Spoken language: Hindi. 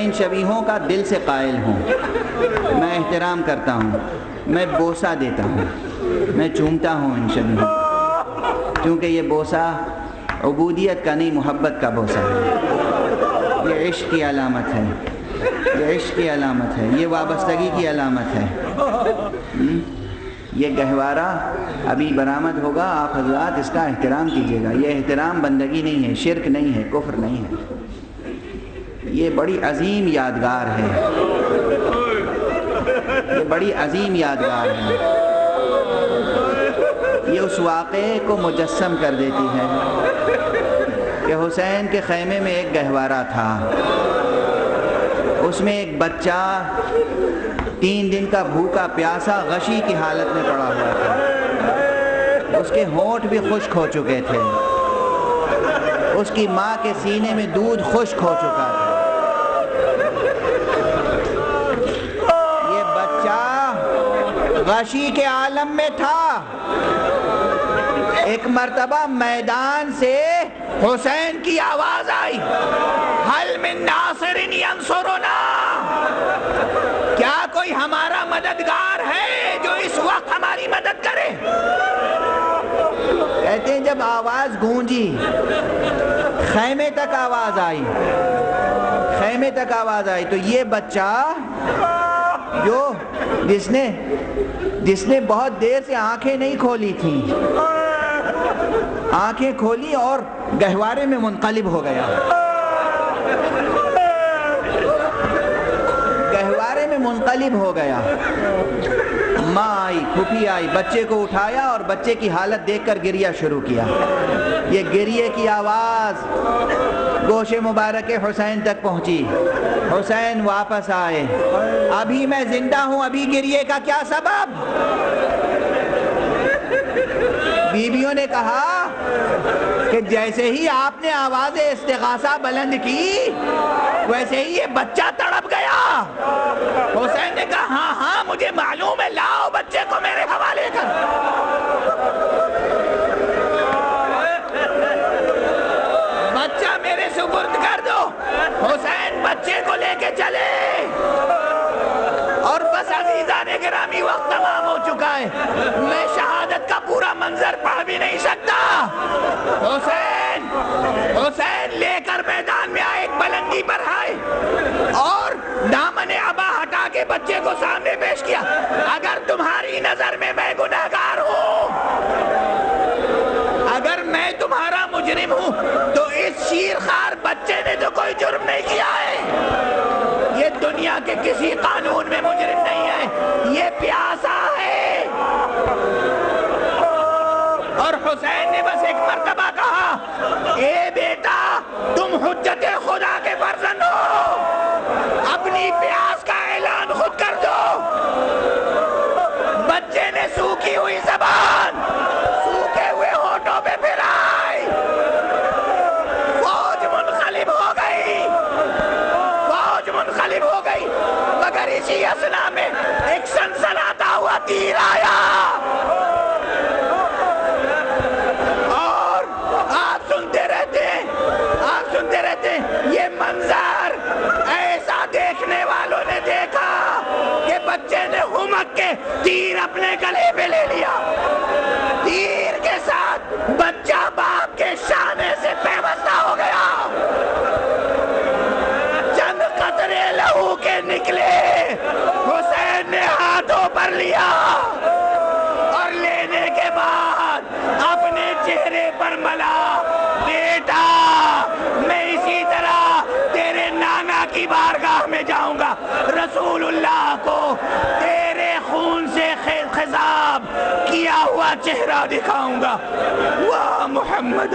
इन शबीहों का दिल से कायल हूँ। मैं एहतराम करता हूँ। मैं बोसा देता हूँ। मैं चूमता हूँ इन शबीहों क्योंकि ये बोसा अबूदियत का नहीं, मोहब्बत का बोसा है। ये इश्क की अलामत है। ये इश्क की अलामत है। ये वाबस्तगी की अलामत है। हुँ? ये गहवारा अभी बरामद होगा। आप हजरात इसका एहतराम कीजिएगा। ये एहतराम बंदगी नहीं है, शिरक नहीं है, कुफर नहीं है। ये बड़ी अजीम यादगार है। ये बड़ी अजीम यादगार है। ये उस वाक़े को मुजस्म कर देती है कि हुसैन के खेमे में एक गहवारा था। उसमें एक बच्चा तीन दिन का भूखा प्यासा गशी की हालत में पड़ा हुआ था। उसके होंठ भी खुश्क हो चुके थे। उसकी माँ के सीने में दूध खुश्क हो चुका था ये बच्चा गशी के आलम में था। एक मरतबा मैदान से हुसैन की आवाज़ आई। हल मिन नासिरिन क्या कोई हमारा मददगार है जो इस वक्त हमारी मदद करे? कहते हैं जब आवाज़ गूंजी, खैमे तक आवाज़ आई। खैमे तक आवाज़ आई तो ये बच्चा जो जिसने जिसने बहुत देर से आँखें नहीं खोली थी। आँखें खोली और गहवारे में मुनकलिब हो गया। मुनकलिब हो गया। माँ आई फूफी आई बच्चे को उठाया और बच्चे की हालत देखकर गिरिया शुरू किया। ये गिरिए की आवाज़ गोशे मुबारक हुसैन तक पहुँची। हुसैन वापस आए। अभी मैं ज़िंदा हूँ, अभी गिरिए का क्या सबब? बीबियों ने कहा कि जैसे ही आपने आवाज़ इस्तेगासा बुलंद की, वैसे ही ये बच्चा तड़प गया। लेकर मैदान में आए पलंगी पर आए। और दामन अबा हटा के बच्चे को सामने पेश किया। अगर तुम्हारी नज़र में मैं गुनाहगार हूँ, अगर मैं तुम्हारा मुजरिम हूँ तो इस शीरखार बच्चे ने तो कोई जुर्म नहीं किया है। ये दुनिया के किसी कानून में मुजरिम नहीं है ये प्यासा है और हुसैन ने बस एक मर्तबा कहा ए बेटा हुज्जत खुदा के फर्जन हो। अपनी प्यास हुमक के तीर अपने गले पे ले लिया। तीर के साथ बच्चा बाप के शाने से पैबंदा हो गया। चंद कतरे लहू के निकले, हुसैन ने हाथों पर लिया। और लेने के बाद अपने चेहरे पर मला, बेटा, मैं इसी तरह तेरे नाना की बारगाह में जाऊँगा रसूलुल्लाह को तेरे खून से खिजाब किया हुआ चेहरा दिखाऊँगा। वाह मोहम्मद।